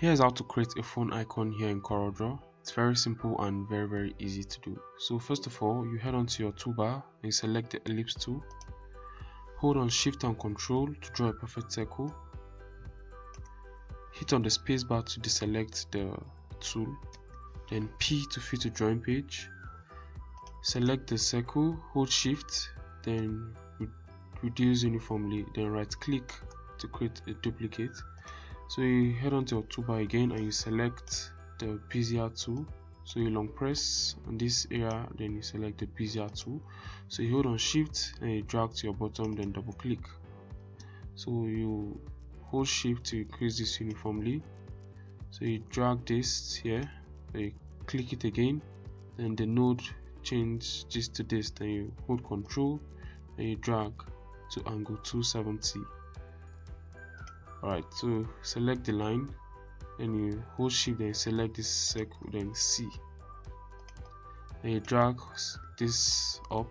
here's how to create a phone icon here in CorelDRAW it's very simple and very very easy to do. So first of all you head onto your toolbar and select the ellipse tool. Hold on shift and control to draw a perfect circle. Hit on the spacebar to deselect the tool. Then P to fit to drawing page. Select the circle hold shift then re reduce uniformly then right click to create a duplicate so you head on to your toolbar again and you select the bezier tool. So you long press on this area then you select the bezier tool. So you hold on shift and you drag to your bottom then double click. So you hold shift to increase this uniformly. So you drag this here you click it again then the node change this to this then you hold control and you drag to angle 270 alright so select the line then you hold shift then select this circle then C. Then you drag this up.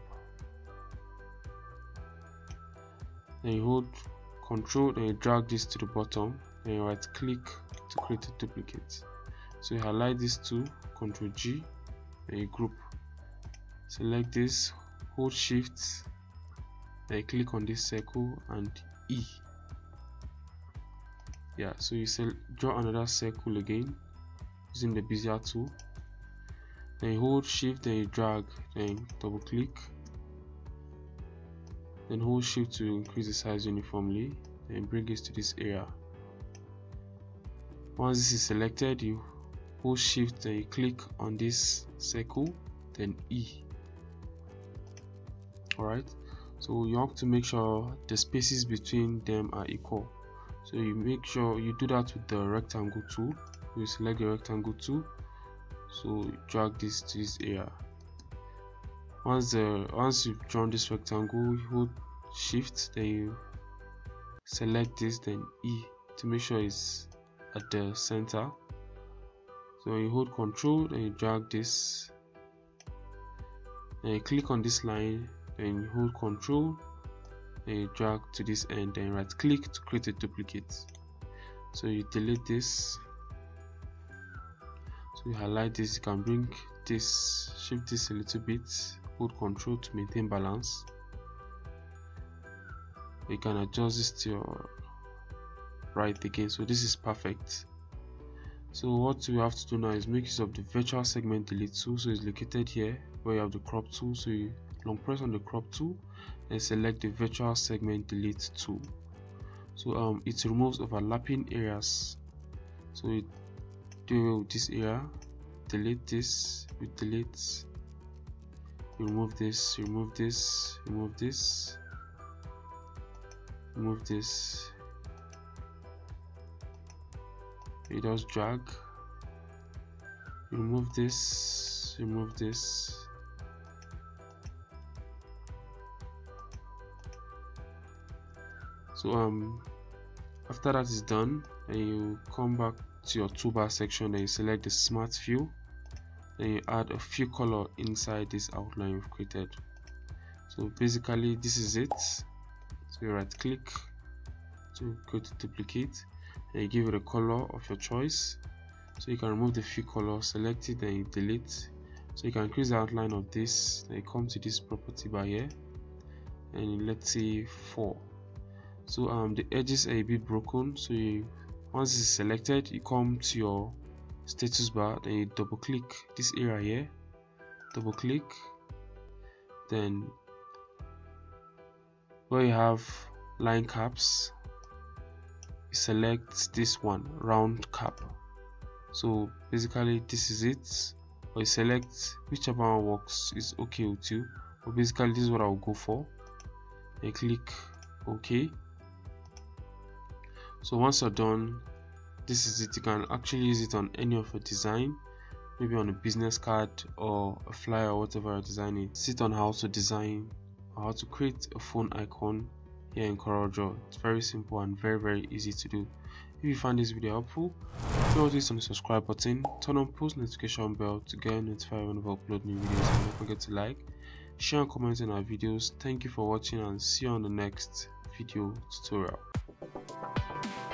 Then you hold control then you drag this to the bottom. Then you right click to create a duplicate. So you highlight these two control G then you group. Select this hold shift then click on this circle and E yeah so you draw another circle again using the bezier tool. Then you hold shift then you drag then double click. Then hold shift to increase the size uniformly then bring it to this area. Once this is selected you hold shift then you click on this circle then E. Alright so you have to make sure the spaces between them are equal so you make sure you do that with the rectangle tool. You select the rectangle tool. So drag this to this area. Once the once you've drawn this rectangle you hold shift then you select this then e to make sure it's at the center. So you hold control then you drag this. Then you click on this line then you hold control then you drag to this end then right click to create a duplicate. So you delete this. So you highlight this you can bring this shift this a little bit hold control to maintain balance. You can adjust this to your right again so this is perfect. So what we have to do now is make use of the virtual segment delete tool. So it's located here where you have the crop tool. So you long press on the crop tool and select the virtual segment delete tool. So um, it removes overlapping areas. So we do this area delete this we delete remove this remove this remove this remove this. You just drag remove this remove this so um after that is done and you come back to your toolbar section and you select the smart fill. Then you add a fill color inside this outline you've created. So basically this is it. So you right click to go to duplicate and you give it a color of your choice. So you can remove the fill color select it and delete. So you can increase the outline of this. Then you come to this property bar here and let's say 4 so um the edges are a bit broken. So you once it's selected you come to your status bar then you double click this area here. Double click. Then where you have line caps you select this one round cap. So basically this is it. Or you select whichever one works is okay with you. But basically this is what i'll go for. And click ok so once you're done this is it. You can actually use it on any of your design maybe on a business card or a flyer or whatever you're designing sit on how to design or how to create a phone icon here in CorelDRAW it's very simple and very very easy to do. If you find this video helpful please on the subscribe button turn on post notification bell to get notified whenever I upload new videos. And don't forget to like share and comment on our videos. Thank you for watching and see you on the next video tutorial Thank you.